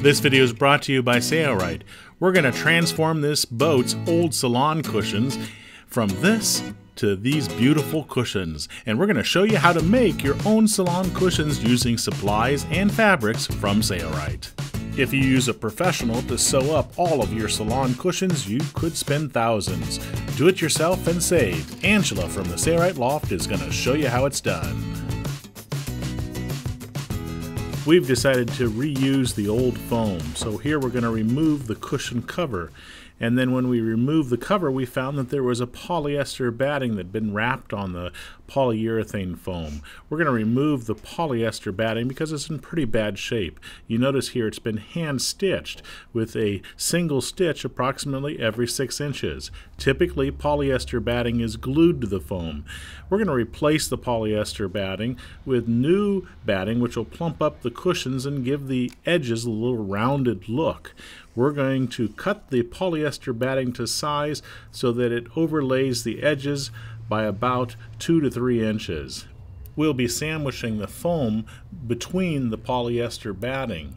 This video is brought to you by Sailrite. We're going to transform this boat's old salon cushions from this to these beautiful cushions. And we're going to show you how to make your own salon cushions using supplies and fabrics from Sailrite. If you use a professional to sew up all of your salon cushions, you could spend thousands. Do it yourself and save. Angela from the Sailrite Loft is going to show you how it's done. We've decided to reuse the old foam, so here we're going to remove the cushion cover. And then when we removed the cover, we found that there was a polyester batting that had been wrapped on the polyurethane foam. We're going to remove the polyester batting because it's in pretty bad shape. You notice here it's been hand stitched with a single stitch approximately every six inches. Typically, polyester batting is glued to the foam. We're going to replace the polyester batting with new batting which will plump up the cushions and give the edges a little rounded look. We're going to cut the polyester batting to size so that it overlays the edges by about 2 to 3 inches. We'll be sandwiching the foam between the polyester batting.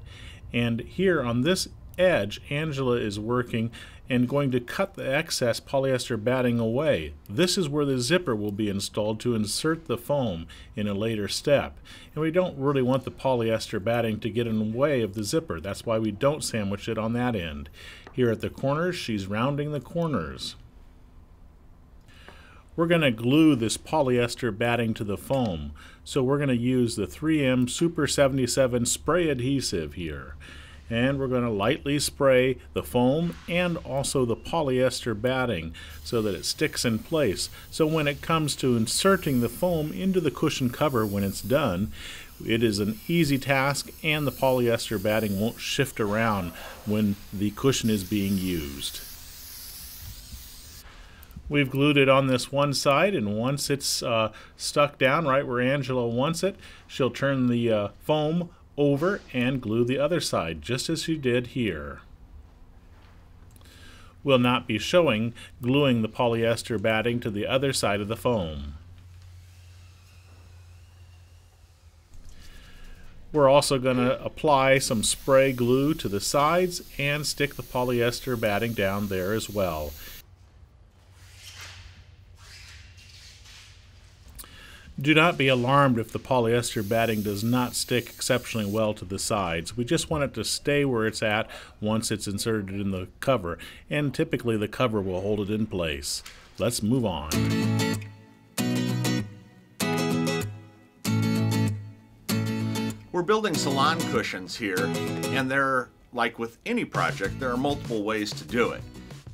And here on this edge, Angela is working and going to cut the excess polyester batting away. This is where the zipper will be installed to insert the foam in a later step. And we don't really want the polyester batting to get in the way of the zipper. That's why we don't sandwich it on that end. Here at the corners, she's rounding the corners. We're going to glue this polyester batting to the foam. So we're going to use the 3M Super 77 spray adhesive here and we're going to lightly spray the foam and also the polyester batting so that it sticks in place. So when it comes to inserting the foam into the cushion cover when it's done, it is an easy task and the polyester batting won't shift around when the cushion is being used. We've glued it on this one side and once it's uh, stuck down right where Angela wants it, she'll turn the uh, foam over and glue the other side, just as you did here. We'll not be showing gluing the polyester batting to the other side of the foam. We're also going to apply some spray glue to the sides and stick the polyester batting down there as well. Do not be alarmed if the polyester batting does not stick exceptionally well to the sides. We just want it to stay where it's at once it's inserted in the cover, and typically the cover will hold it in place. Let's move on. We're building salon cushions here, and there, like with any project, there are multiple ways to do it.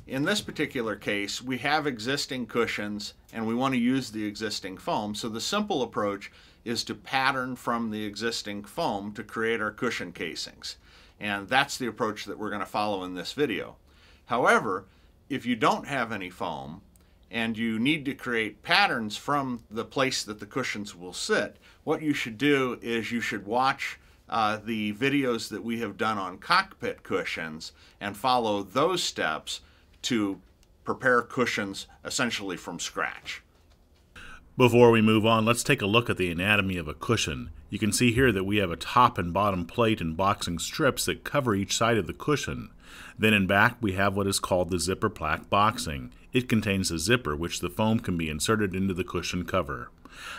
In this particular case, we have existing cushions and we want to use the existing foam. So the simple approach is to pattern from the existing foam to create our cushion casings. And that's the approach that we're going to follow in this video. However, if you don't have any foam and you need to create patterns from the place that the cushions will sit, what you should do is you should watch uh, the videos that we have done on cockpit cushions and follow those steps to prepare cushions essentially from scratch. Before we move on, let's take a look at the anatomy of a cushion. You can see here that we have a top and bottom plate and boxing strips that cover each side of the cushion. Then in back we have what is called the zipper plaque boxing. It contains a zipper which the foam can be inserted into the cushion cover.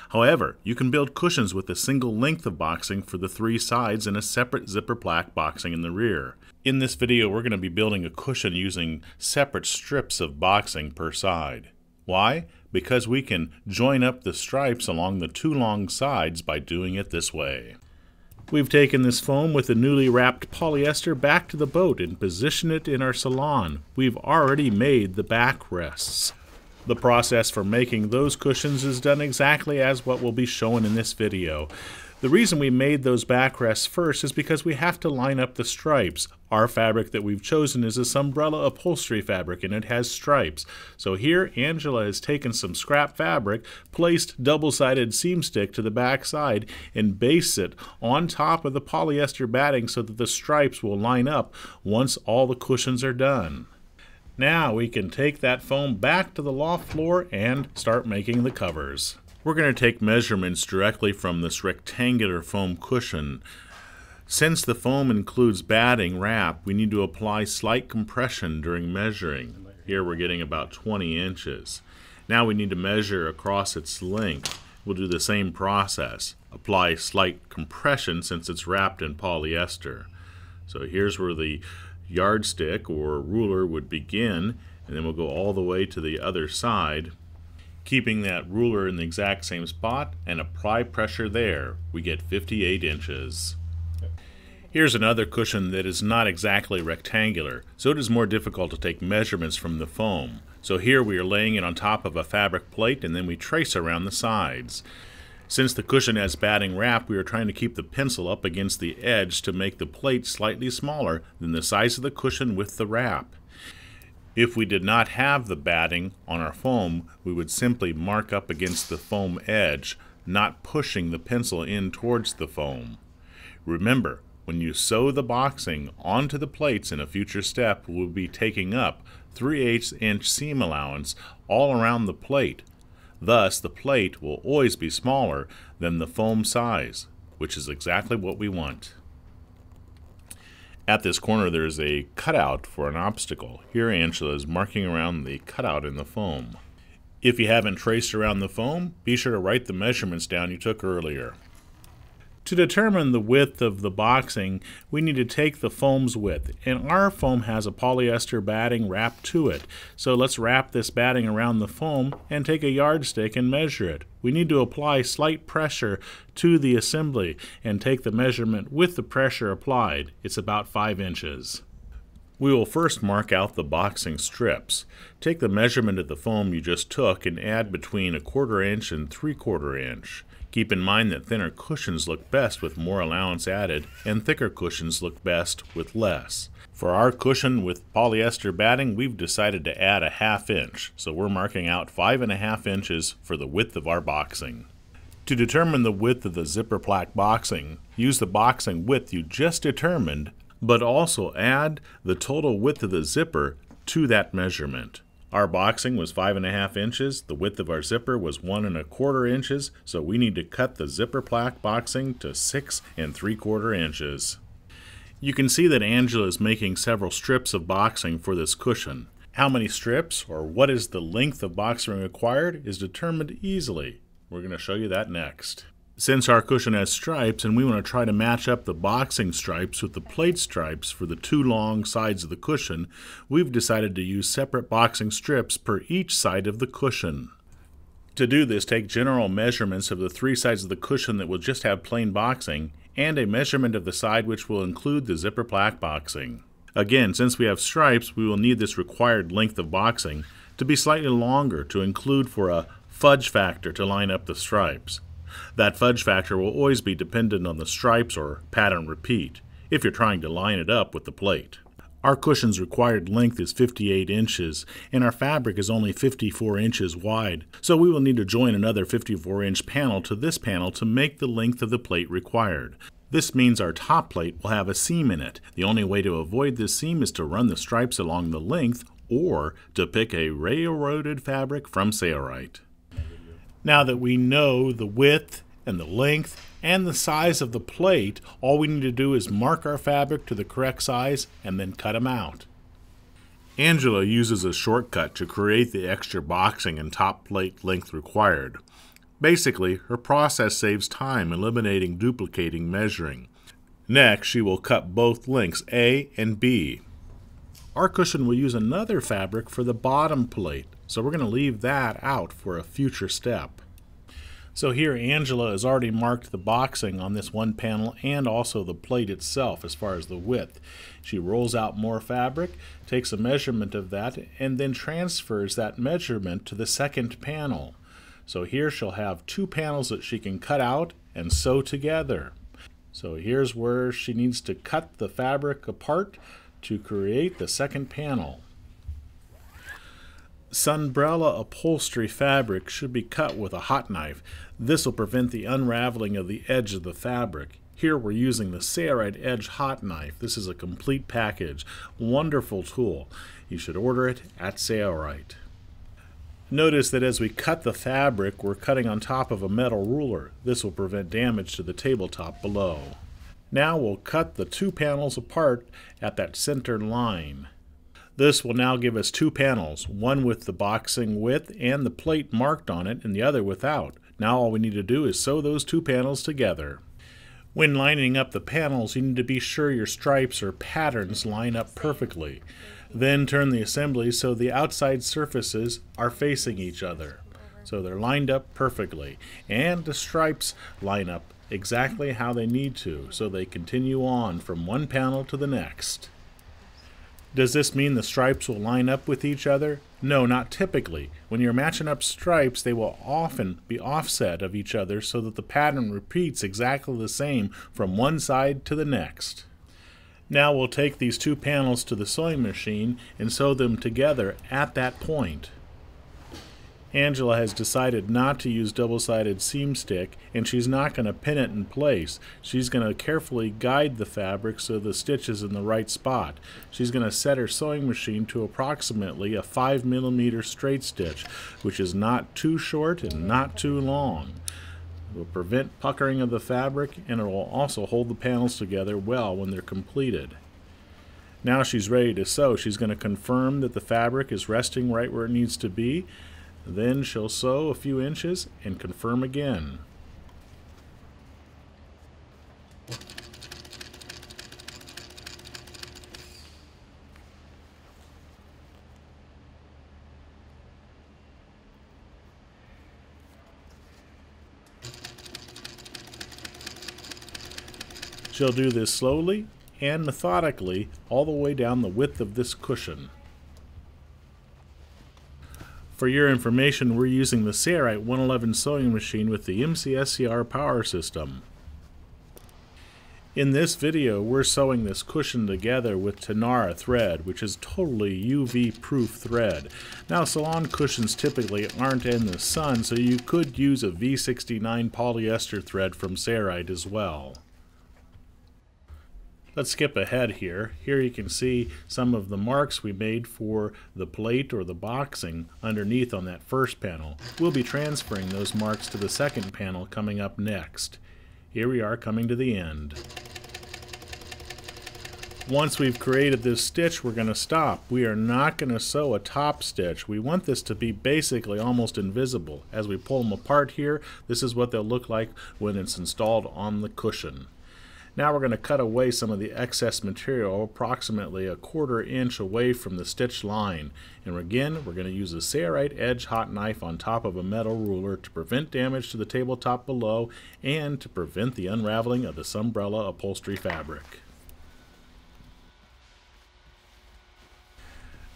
However, you can build cushions with a single length of boxing for the three sides and a separate zipper plaque boxing in the rear. In this video, we're going to be building a cushion using separate strips of boxing per side. Why? Because we can join up the stripes along the two long sides by doing it this way. We've taken this foam with the newly wrapped polyester back to the boat and positioned it in our salon. We've already made the backrests. The process for making those cushions is done exactly as what will be shown in this video. The reason we made those backrests first is because we have to line up the stripes. Our fabric that we've chosen is a Sunbrella upholstery fabric and it has stripes. So here Angela has taken some scrap fabric, placed double-sided seam stick to the back side and based it on top of the polyester batting so that the stripes will line up once all the cushions are done. Now we can take that foam back to the loft floor and start making the covers. We're going to take measurements directly from this rectangular foam cushion. Since the foam includes batting wrap, we need to apply slight compression during measuring. Here we're getting about 20 inches. Now we need to measure across its length. We'll do the same process. Apply slight compression since it's wrapped in polyester. So here's where the yardstick or ruler would begin, and then we'll go all the way to the other side, keeping that ruler in the exact same spot and apply pressure there. We get 58 inches. Here's another cushion that is not exactly rectangular, so it is more difficult to take measurements from the foam. So here we are laying it on top of a fabric plate and then we trace around the sides. Since the cushion has batting wrap, we are trying to keep the pencil up against the edge to make the plate slightly smaller than the size of the cushion with the wrap. If we did not have the batting on our foam, we would simply mark up against the foam edge, not pushing the pencil in towards the foam. Remember, when you sew the boxing onto the plates in a future step, we'll be taking up 3 8 inch seam allowance all around the plate. Thus, the plate will always be smaller than the foam size, which is exactly what we want. At this corner, there is a cutout for an obstacle. Here, Angela is marking around the cutout in the foam. If you haven't traced around the foam, be sure to write the measurements down you took earlier. To determine the width of the boxing, we need to take the foam's width, and our foam has a polyester batting wrapped to it. So let's wrap this batting around the foam and take a yardstick and measure it. We need to apply slight pressure to the assembly and take the measurement with the pressure applied. It's about 5 inches. We will first mark out the boxing strips. Take the measurement of the foam you just took and add between a quarter inch and three quarter inch. Keep in mind that thinner cushions look best with more allowance added, and thicker cushions look best with less. For our cushion with polyester batting, we've decided to add a half inch, so we're marking out five and a half inches for the width of our boxing. To determine the width of the zipper plaque boxing, use the boxing width you just determined, but also add the total width of the zipper to that measurement. Our boxing was five and a half inches. The width of our zipper was one and a quarter inches, so we need to cut the zipper plaque boxing to six and three quarter inches. You can see that Angela is making several strips of boxing for this cushion. How many strips or what is the length of boxing required is determined easily. We're going to show you that next. Since our cushion has stripes and we want to try to match up the boxing stripes with the plate stripes for the two long sides of the cushion, we've decided to use separate boxing strips per each side of the cushion. To do this, take general measurements of the three sides of the cushion that will just have plain boxing and a measurement of the side which will include the zipper plaque boxing. Again, since we have stripes, we will need this required length of boxing to be slightly longer to include for a fudge factor to line up the stripes. That fudge factor will always be dependent on the stripes or pattern repeat, if you're trying to line it up with the plate. Our cushion's required length is 58 inches, and our fabric is only 54 inches wide, so we will need to join another 54 inch panel to this panel to make the length of the plate required. This means our top plate will have a seam in it. The only way to avoid this seam is to run the stripes along the length or to pick a railroaded fabric from Sailrite. Now that we know the width and the length and the size of the plate, all we need to do is mark our fabric to the correct size and then cut them out. Angela uses a shortcut to create the extra boxing and top plate length required. Basically, her process saves time eliminating duplicating measuring. Next, she will cut both lengths A and B. Our cushion will use another fabric for the bottom plate, so we're going to leave that out for a future step. So here Angela has already marked the boxing on this one panel and also the plate itself as far as the width. She rolls out more fabric, takes a measurement of that, and then transfers that measurement to the second panel. So here she'll have two panels that she can cut out and sew together. So here's where she needs to cut the fabric apart to create the second panel. Sunbrella upholstery fabric should be cut with a hot knife. This will prevent the unraveling of the edge of the fabric. Here we're using the Sailrite Edge hot knife. This is a complete package. Wonderful tool. You should order it at Sailrite. Notice that as we cut the fabric, we're cutting on top of a metal ruler. This will prevent damage to the tabletop below. Now we'll cut the two panels apart at that center line. This will now give us two panels, one with the boxing width and the plate marked on it and the other without. Now all we need to do is sew those two panels together. When lining up the panels, you need to be sure your stripes or patterns line up perfectly. Then turn the assembly so the outside surfaces are facing each other. So they're lined up perfectly. And the stripes line up exactly how they need to, so they continue on from one panel to the next. Does this mean the stripes will line up with each other? No, not typically. When you're matching up stripes, they will often be offset of each other so that the pattern repeats exactly the same from one side to the next. Now we'll take these two panels to the sewing machine and sew them together at that point. Angela has decided not to use double-sided seam stick and she's not going to pin it in place. She's going to carefully guide the fabric so the stitch is in the right spot. She's going to set her sewing machine to approximately a 5 millimeter straight stitch, which is not too short and not too long. It will prevent puckering of the fabric and it will also hold the panels together well when they're completed. Now she's ready to sew. She's going to confirm that the fabric is resting right where it needs to be then she'll sew a few inches and confirm again. She'll do this slowly and methodically all the way down the width of this cushion. For your information, we're using the Sailrite 111 sewing machine with the MCSCR power system. In this video, we're sewing this cushion together with Tenara thread, which is totally UV-proof thread. Now, salon cushions typically aren't in the sun, so you could use a V69 polyester thread from Sailrite as well. Let's skip ahead here. Here you can see some of the marks we made for the plate or the boxing underneath on that first panel. We'll be transferring those marks to the second panel coming up next. Here we are coming to the end. Once we've created this stitch, we're going to stop. We are not going to sew a top stitch. We want this to be basically almost invisible. As we pull them apart here, this is what they'll look like when it's installed on the cushion. Now we're going to cut away some of the excess material approximately a quarter inch away from the stitch line. And again, we're going to use a Sailrite edge hot knife on top of a metal ruler to prevent damage to the tabletop below and to prevent the unraveling of the Sunbrella upholstery fabric.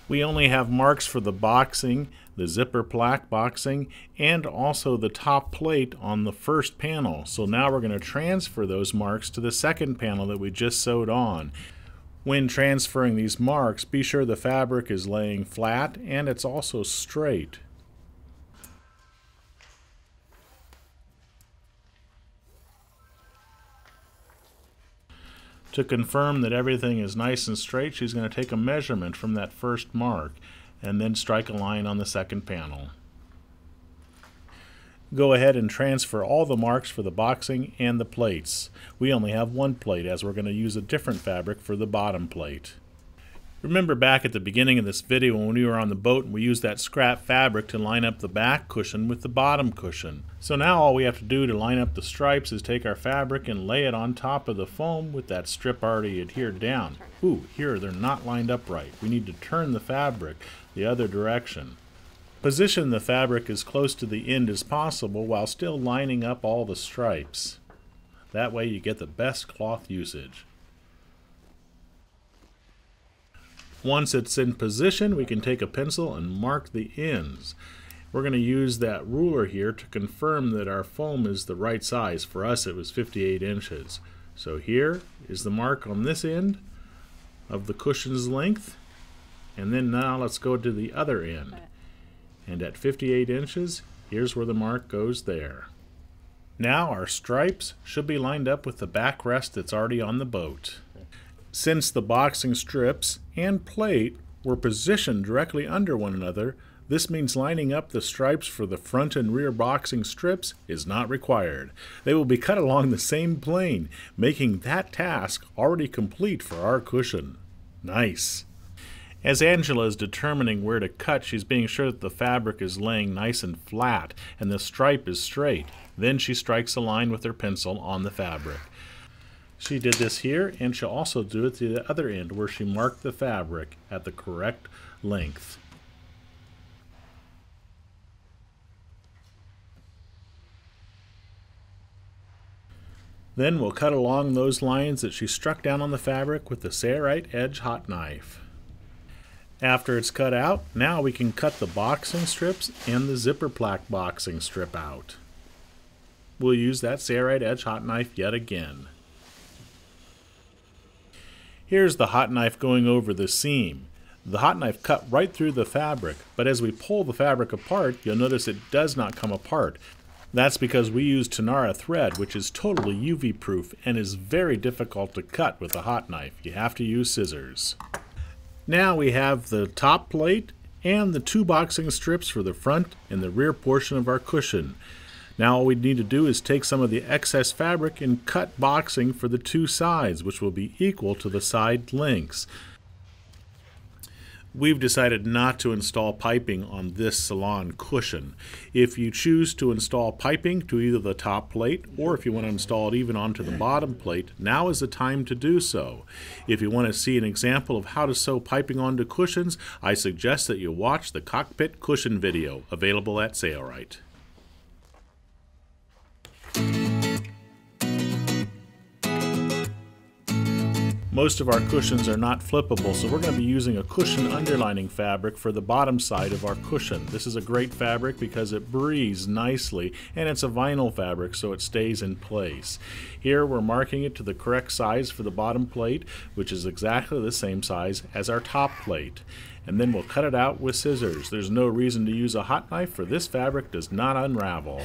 We only have marks for the boxing, the zipper plaque boxing, and also the top plate on the first panel. So now we're going to transfer those marks to the second panel that we just sewed on. When transferring these marks, be sure the fabric is laying flat and it's also straight. To confirm that everything is nice and straight, she's going to take a measurement from that first mark and then strike a line on the second panel. Go ahead and transfer all the marks for the boxing and the plates. We only have one plate as we're going to use a different fabric for the bottom plate. Remember back at the beginning of this video when we were on the boat and we used that scrap fabric to line up the back cushion with the bottom cushion. So now all we have to do to line up the stripes is take our fabric and lay it on top of the foam with that strip already adhered down. Ooh, here they're not lined up right. We need to turn the fabric the other direction. Position the fabric as close to the end as possible while still lining up all the stripes. That way you get the best cloth usage. Once it's in position, we can take a pencil and mark the ends. We're going to use that ruler here to confirm that our foam is the right size. For us, it was 58 inches. So here is the mark on this end of the cushion's length. And then now let's go to the other end. And at 58 inches, here's where the mark goes there. Now our stripes should be lined up with the backrest that's already on the boat. Since the boxing strips and plate were positioned directly under one another, This means lining up the stripes for the front and rear boxing strips is not required. They will be cut along the same plane, making that task already complete for our cushion. Nice. As Angela is determining where to cut, she's being sure that the fabric is laying nice and flat and the stripe is straight. Then she strikes a line with her pencil on the fabric. She did this here, and she'll also do it to the other end where she marked the fabric at the correct length. Then we'll cut along those lines that she struck down on the fabric with the Sailrite Edge hot knife. After it's cut out, now we can cut the boxing strips and the zipper plaque boxing strip out. We'll use that Sailrite Edge hot knife yet again. Here's the hot knife going over the seam. The hot knife cut right through the fabric, but as we pull the fabric apart, you'll notice it does not come apart. That's because we use Tenara thread, which is totally UV proof and is very difficult to cut with a hot knife. You have to use scissors. Now we have the top plate and the two boxing strips for the front and the rear portion of our cushion. Now all we need to do is take some of the excess fabric and cut boxing for the two sides, which will be equal to the side lengths. We've decided not to install piping on this salon cushion. If you choose to install piping to either the top plate or if you want to install it even onto the bottom plate, now is the time to do so. If you want to see an example of how to sew piping onto cushions, I suggest that you watch the cockpit cushion video available at Sailrite. Most of our cushions are not flippable, so we're going to be using a cushion underlining fabric for the bottom side of our cushion. This is a great fabric because it breathes nicely, and it's a vinyl fabric, so it stays in place. Here we're marking it to the correct size for the bottom plate, which is exactly the same size as our top plate. And then we'll cut it out with scissors. There's no reason to use a hot knife, for this fabric does not unravel.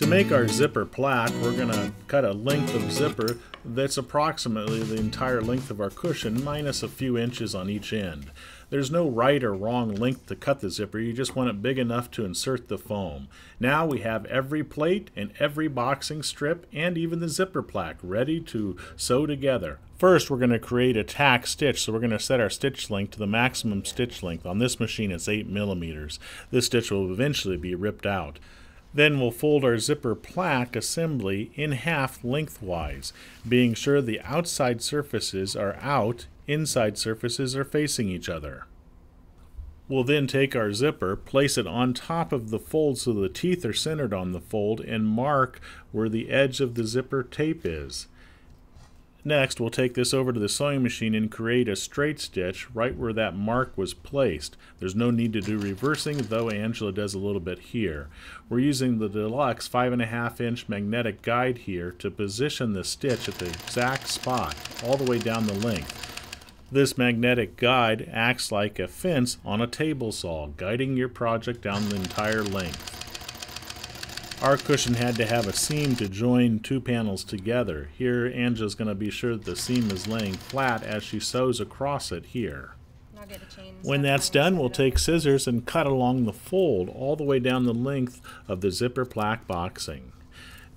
To make our zipper plaque, we're going to cut a length of zipper that's approximately the entire length of our cushion minus a few inches on each end. There's no right or wrong length to cut the zipper, you just want it big enough to insert the foam. Now we have every plate and every boxing strip and even the zipper plaque ready to sew together. First we're going to create a tack stitch, so we're going to set our stitch length to the maximum stitch length. On this machine it's 8 millimeters. This stitch will eventually be ripped out. Then we'll fold our zipper plaque assembly in half lengthwise, being sure the outside surfaces are out, inside surfaces are facing each other. We'll then take our zipper, place it on top of the fold so the teeth are centered on the fold, and mark where the edge of the zipper tape is. Next, we'll take this over to the sewing machine and create a straight stitch right where that mark was placed. There's no need to do reversing, though Angela does a little bit here. We're using the Deluxe 5.5 inch magnetic guide here to position the stitch at the exact spot, all the way down the length. This magnetic guide acts like a fence on a table saw, guiding your project down the entire length. Our cushion had to have a seam to join two panels together. Here, Angela's going to be sure that the seam is laying flat as she sews across it here. When that's done, we'll take scissors and cut along the fold all the way down the length of the zipper plaque boxing.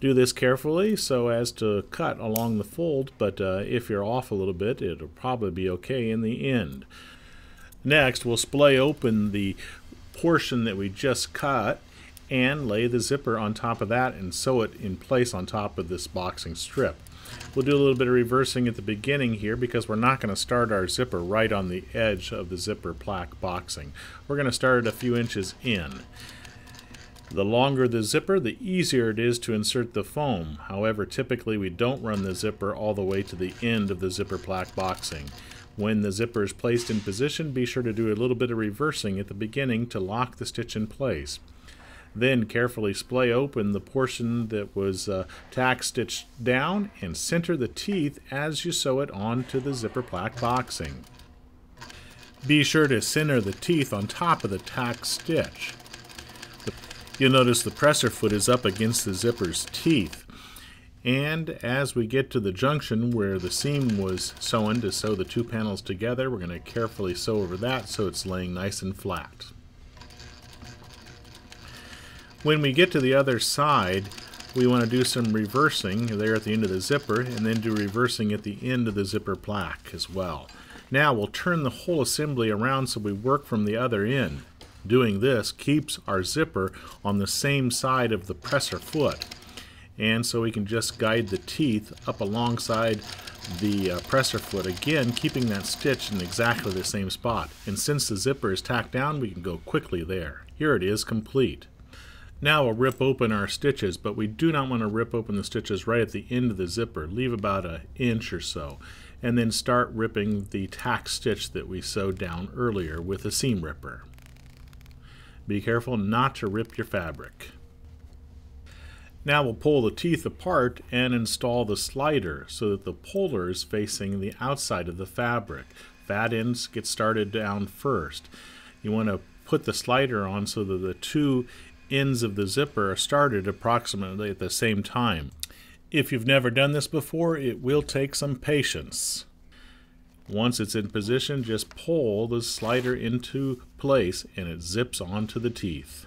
Do this carefully so as to cut along the fold, but uh, if you're off a little bit, it'll probably be okay in the end. Next, we'll splay open the portion that we just cut and lay the zipper on top of that and sew it in place on top of this boxing strip. We'll do a little bit of reversing at the beginning here because we're not going to start our zipper right on the edge of the zipper plaque boxing. We're going to start it a few inches in. The longer the zipper, the easier it is to insert the foam. However, typically we don't run the zipper all the way to the end of the zipper plaque boxing. When the zipper is placed in position, be sure to do a little bit of reversing at the beginning to lock the stitch in place. Then carefully splay open the portion that was uh, tack stitched down and center the teeth as you sew it onto the zipper plaque boxing. Be sure to center the teeth on top of the tack stitch. You'll notice the presser foot is up against the zipper's teeth. And as we get to the junction where the seam was sewn to sew the two panels together, we're going to carefully sew over that so it's laying nice and flat. When we get to the other side, we want to do some reversing there at the end of the zipper and then do reversing at the end of the zipper plaque as well. Now we'll turn the whole assembly around so we work from the other end. Doing this keeps our zipper on the same side of the presser foot and so we can just guide the teeth up alongside the uh, presser foot again keeping that stitch in exactly the same spot and since the zipper is tacked down we can go quickly there here it is complete now we'll rip open our stitches but we do not want to rip open the stitches right at the end of the zipper leave about an inch or so and then start ripping the tack stitch that we sewed down earlier with a seam ripper be careful not to rip your fabric now we'll pull the teeth apart and install the slider so that the puller is facing the outside of the fabric. Fat ends get started down first. You want to put the slider on so that the two ends of the zipper are started approximately at the same time. If you've never done this before, it will take some patience. Once it's in position, just pull the slider into place and it zips onto the teeth.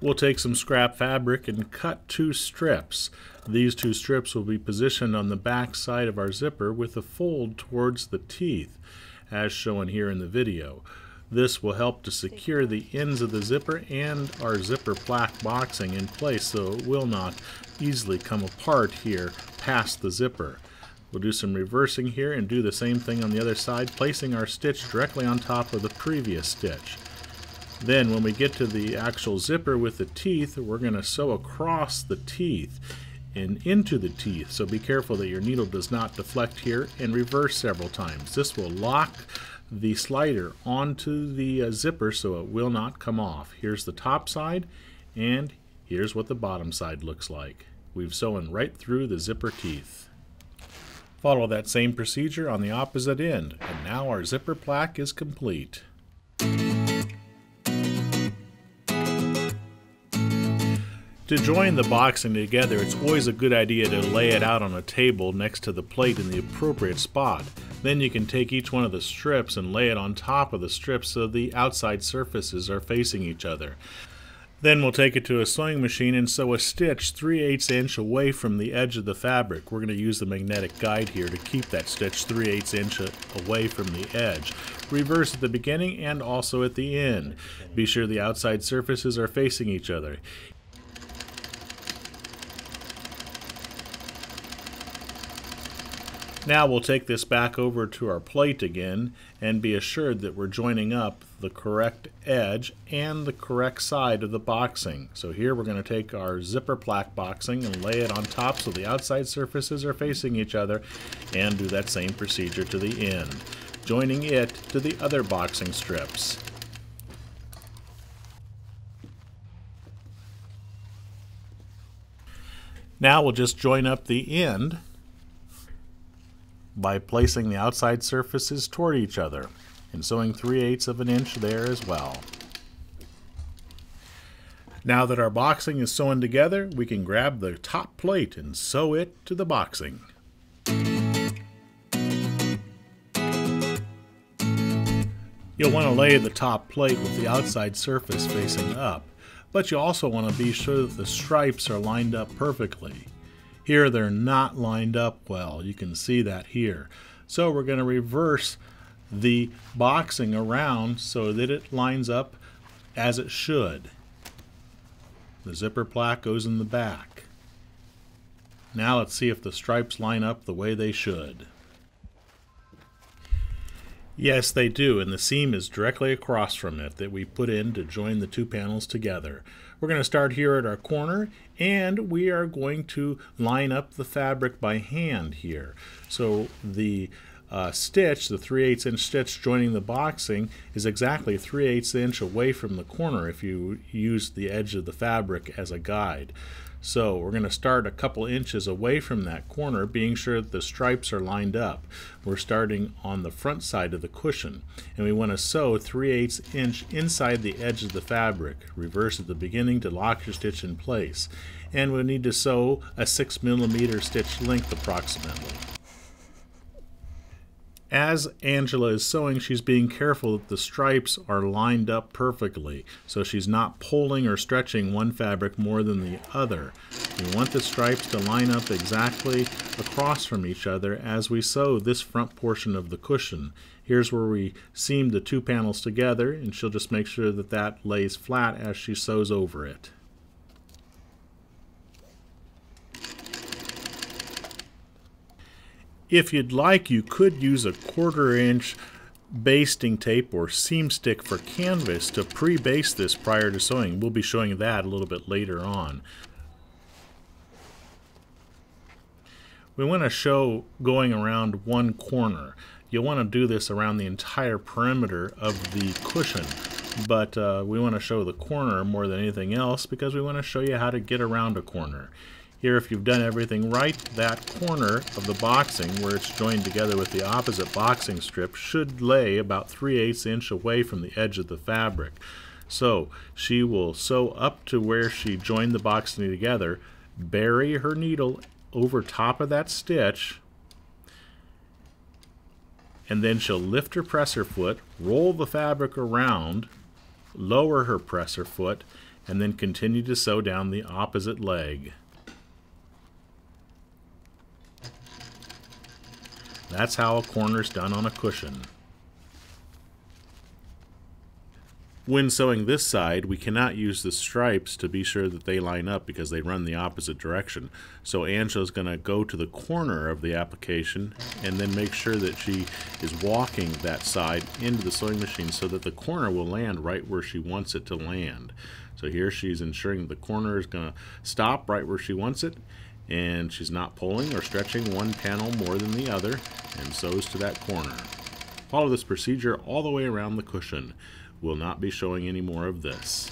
We'll take some scrap fabric and cut two strips. These two strips will be positioned on the back side of our zipper with a fold towards the teeth, as shown here in the video. This will help to secure the ends of the zipper and our zipper plaque boxing in place so it will not easily come apart here past the zipper. We'll do some reversing here and do the same thing on the other side, placing our stitch directly on top of the previous stitch. Then when we get to the actual zipper with the teeth, we're going to sew across the teeth and into the teeth. So be careful that your needle does not deflect here and reverse several times. This will lock the slider onto the uh, zipper so it will not come off. Here's the top side and here's what the bottom side looks like. We've sewn right through the zipper teeth. Follow that same procedure on the opposite end and now our zipper plaque is complete. To join the boxing together, it's always a good idea to lay it out on a table next to the plate in the appropriate spot. Then you can take each one of the strips and lay it on top of the strips so the outside surfaces are facing each other. Then we'll take it to a sewing machine and sew a stitch 3 8 inch away from the edge of the fabric. We're going to use the magnetic guide here to keep that stitch 3 8 inch away from the edge. Reverse at the beginning and also at the end. Be sure the outside surfaces are facing each other. Now we'll take this back over to our plate again and be assured that we're joining up the correct edge and the correct side of the boxing. So here we're going to take our zipper plaque boxing and lay it on top so the outside surfaces are facing each other and do that same procedure to the end, joining it to the other boxing strips. Now we'll just join up the end by placing the outside surfaces toward each other and sewing 3 eighths of an inch there as well. Now that our boxing is sewn together, we can grab the top plate and sew it to the boxing. You'll want to lay the top plate with the outside surface facing up, but you also want to be sure that the stripes are lined up perfectly. Here they're not lined up well. You can see that here. So we're going to reverse the boxing around so that it lines up as it should. The zipper plaque goes in the back. Now let's see if the stripes line up the way they should. Yes, they do, and the seam is directly across from it that we put in to join the two panels together. We're going to start here at our corner, and we are going to line up the fabric by hand here. So the uh, stitch, the 3 8 inch stitch joining the boxing, is exactly 3 8 inch away from the corner if you use the edge of the fabric as a guide. So we're going to start a couple inches away from that corner, being sure that the stripes are lined up. We're starting on the front side of the cushion, and we want to sew 3 8 inch inside the edge of the fabric. Reverse at the beginning to lock your stitch in place. And we need to sew a 6 millimeter stitch length approximately as Angela is sewing, she's being careful that the stripes are lined up perfectly, so she's not pulling or stretching one fabric more than the other. We want the stripes to line up exactly across from each other as we sew this front portion of the cushion. Here's where we seam the two panels together, and she'll just make sure that that lays flat as she sews over it. If you'd like, you could use a quarter inch basting tape or seam stick for canvas to pre-baste this prior to sewing. We'll be showing that a little bit later on. We want to show going around one corner. You'll want to do this around the entire perimeter of the cushion, but uh, we want to show the corner more than anything else because we want to show you how to get around a corner. Here, if you've done everything right, that corner of the boxing where it's joined together with the opposite boxing strip should lay about 3 8 inch away from the edge of the fabric. So she will sew up to where she joined the boxing together, bury her needle over top of that stitch, and then she'll lift her presser foot, roll the fabric around, lower her presser foot, and then continue to sew down the opposite leg. That's how a corner's done on a cushion. When sewing this side, we cannot use the stripes to be sure that they line up because they run the opposite direction. So Angela's going to go to the corner of the application and then make sure that she is walking that side into the sewing machine so that the corner will land right where she wants it to land. So here she's ensuring the corner is going to stop right where she wants it and she's not pulling or stretching one panel more than the other and sews to that corner. Follow this procedure all the way around the cushion. We'll not be showing any more of this.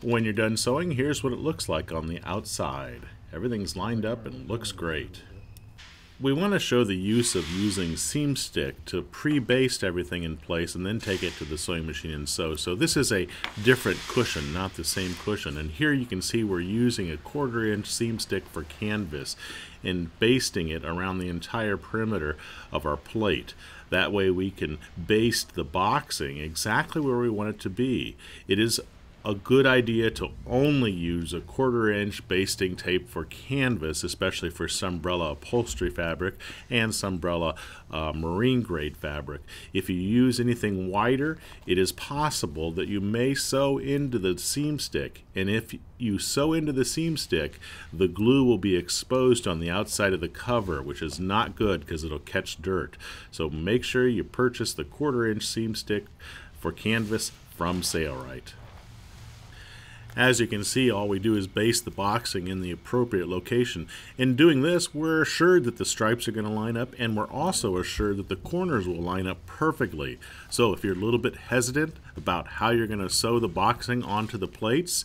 When you're done sewing, here's what it looks like on the outside. Everything's lined up and looks great. We want to show the use of using seam stick to pre-baste everything in place and then take it to the sewing machine and sew. So this is a different cushion, not the same cushion. And here you can see we're using a quarter inch seam stick for canvas and basting it around the entire perimeter of our plate. That way we can baste the boxing exactly where we want it to be. It is a good idea to only use a quarter inch basting tape for canvas, especially for Sunbrella upholstery fabric and Sunbrella uh, marine grade fabric. If you use anything wider, it is possible that you may sew into the seam stick, and if you sew into the seam stick, the glue will be exposed on the outside of the cover, which is not good because it'll catch dirt. So make sure you purchase the quarter inch seam stick for canvas from Sailrite. As you can see, all we do is base the boxing in the appropriate location. In doing this, we're assured that the stripes are going to line up, and we're also assured that the corners will line up perfectly. So if you're a little bit hesitant about how you're going to sew the boxing onto the plates,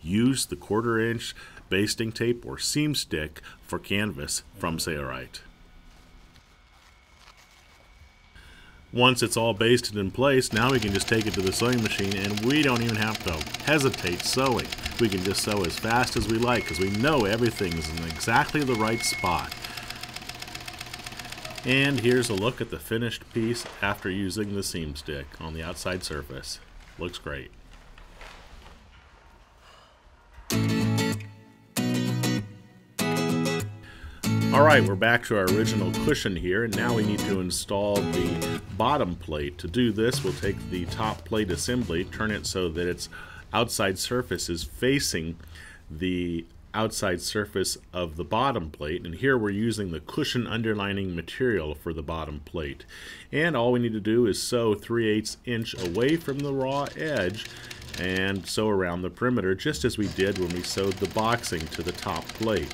use the quarter inch basting tape or seam stick for canvas from Sailrite. Once it's all basted in place, now we can just take it to the sewing machine and we don't even have to hesitate sewing. We can just sew as fast as we like because we know everything is in exactly the right spot. And here's a look at the finished piece after using the seam stick on the outside surface. Looks great. Alright, we're back to our original cushion here, and now we need to install the bottom plate. To do this, we'll take the top plate assembly, turn it so that its outside surface is facing the outside surface of the bottom plate and here we're using the cushion underlining material for the bottom plate and all we need to do is sew 3 8 inch away from the raw edge and sew around the perimeter just as we did when we sewed the boxing to the top plate.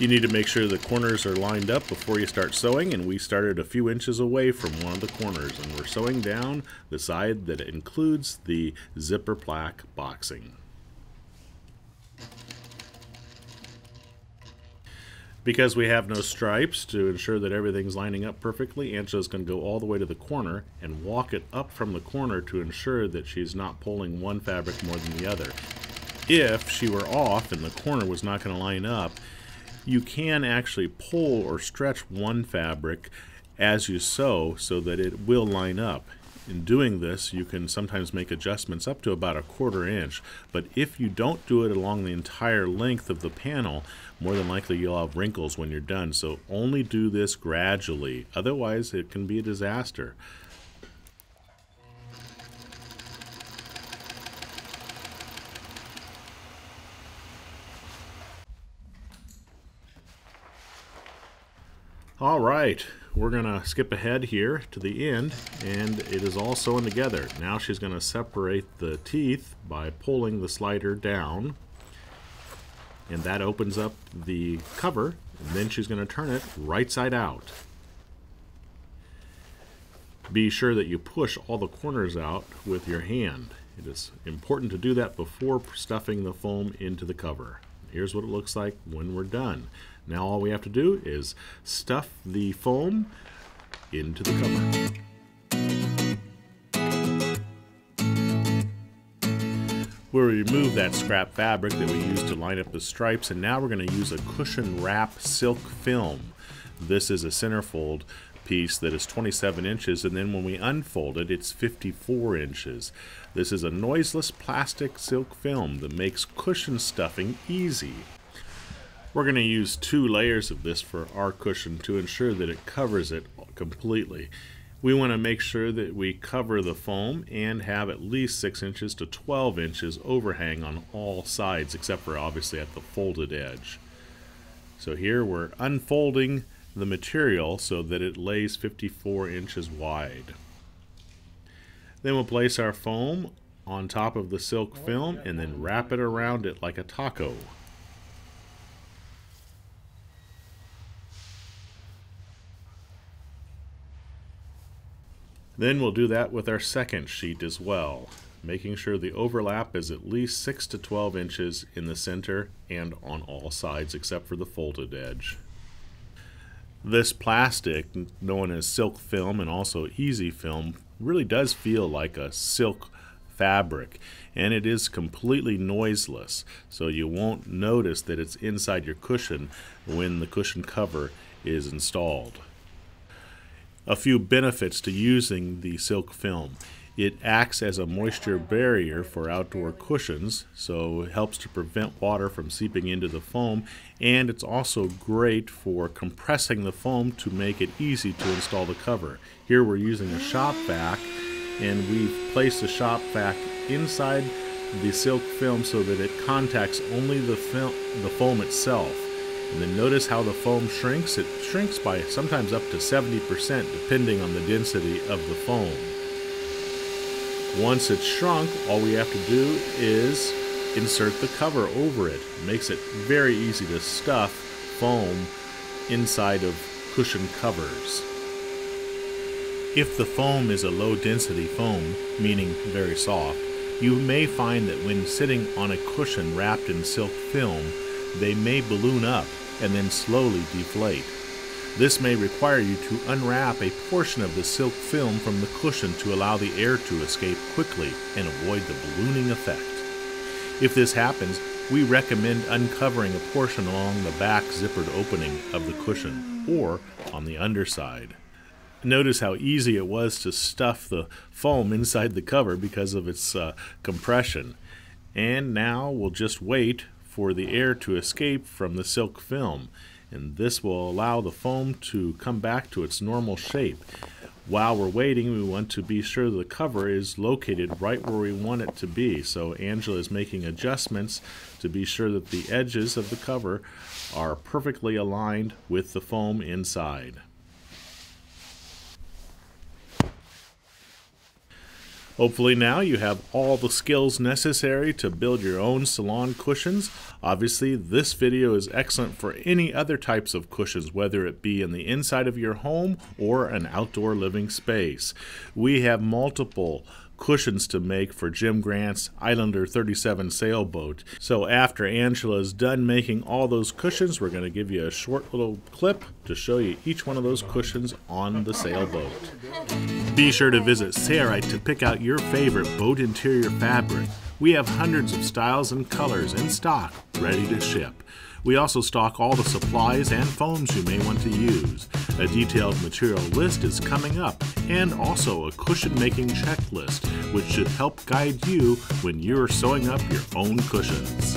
You need to make sure the corners are lined up before you start sewing and we started a few inches away from one of the corners and we're sewing down the side that includes the zipper plaque boxing. Because we have no stripes to ensure that everything's lining up perfectly, Angela's going to go all the way to the corner and walk it up from the corner to ensure that she's not pulling one fabric more than the other. If she were off and the corner was not going to line up, you can actually pull or stretch one fabric as you sew so that it will line up. In doing this, you can sometimes make adjustments up to about a quarter inch, but if you don't do it along the entire length of the panel, more than likely you'll have wrinkles when you're done. So only do this gradually, otherwise it can be a disaster. All right, we're going to skip ahead here to the end and it is all sewn together. Now she's going to separate the teeth by pulling the slider down and that opens up the cover and then she's going to turn it right side out. Be sure that you push all the corners out with your hand. It is important to do that before stuffing the foam into the cover. Here's what it looks like when we're done. Now all we have to do is stuff the foam into the cover. We'll remove that scrap fabric that we used to line up the stripes and now we're going to use a cushion wrap silk film. This is a centerfold piece that is 27 inches and then when we unfold it it's 54 inches. This is a noiseless plastic silk film that makes cushion stuffing easy. We're going to use two layers of this for our cushion to ensure that it covers it completely. We want to make sure that we cover the foam and have at least 6 inches to 12 inches overhang on all sides except for obviously at the folded edge. So here we're unfolding the material so that it lays 54 inches wide. Then we'll place our foam on top of the silk film and then wrap it around it like a taco. Then we'll do that with our second sheet as well, making sure the overlap is at least 6 to 12 inches in the center and on all sides except for the folded edge. This plastic, known as silk film and also easy film, really does feel like a silk fabric and it is completely noiseless so you won't notice that it's inside your cushion when the cushion cover is installed a few benefits to using the silk film. It acts as a moisture barrier for outdoor cushions, so it helps to prevent water from seeping into the foam, and it's also great for compressing the foam to make it easy to install the cover. Here we're using a shop vac, and we've placed the shop vac inside the silk film so that it contacts only the, film, the foam itself. And then notice how the foam shrinks. It shrinks by sometimes up to 70% depending on the density of the foam. Once it's shrunk, all we have to do is insert the cover over it. it makes it very easy to stuff foam inside of cushion covers. If the foam is a low density foam, meaning very soft, you may find that when sitting on a cushion wrapped in silk film, they may balloon up and then slowly deflate. This may require you to unwrap a portion of the silk film from the cushion to allow the air to escape quickly and avoid the ballooning effect. If this happens, we recommend uncovering a portion along the back zippered opening of the cushion or on the underside. Notice how easy it was to stuff the foam inside the cover because of its uh, compression. And now we'll just wait for the air to escape from the silk film and this will allow the foam to come back to its normal shape. While we're waiting, we want to be sure the cover is located right where we want it to be. So Angela is making adjustments to be sure that the edges of the cover are perfectly aligned with the foam inside. Hopefully now you have all the skills necessary to build your own salon cushions. Obviously this video is excellent for any other types of cushions, whether it be in the inside of your home or an outdoor living space. We have multiple cushions to make for Jim Grant's Islander 37 sailboat. So after Angela's done making all those cushions, we're going to give you a short little clip to show you each one of those cushions on the sailboat. Be sure to visit Sailrite to pick out your favorite boat interior fabric. We have hundreds of styles and colors in stock, ready to ship. We also stock all the supplies and foams you may want to use. A detailed material list is coming up, and also a cushion making checklist, which should help guide you when you're sewing up your own cushions.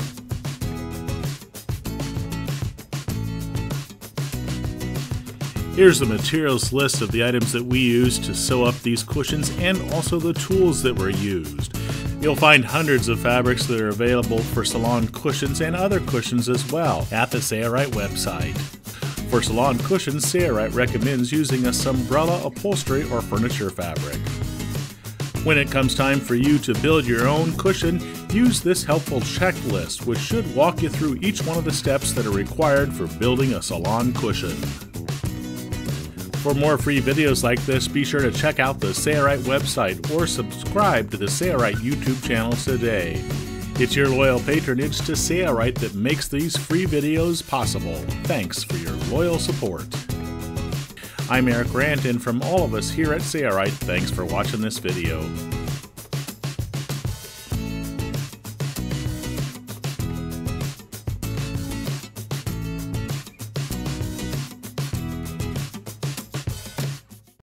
Here's the materials list of the items that we use to sew up these cushions and also the tools that were used. You'll find hundreds of fabrics that are available for salon cushions and other cushions as well at the Sailrite website. For salon cushions, Sailrite recommends using a Sunbrella upholstery or furniture fabric. When it comes time for you to build your own cushion, use this helpful checklist, which should walk you through each one of the steps that are required for building a salon cushion. For more free videos like this, be sure to check out the Sailrite website or subscribe to the Sailrite YouTube channel today. It's your loyal patronage to Sailrite that makes these free videos possible. Thanks for your loyal support. I'm Eric Grant, and from all of us here at Sailrite, thanks for watching this video.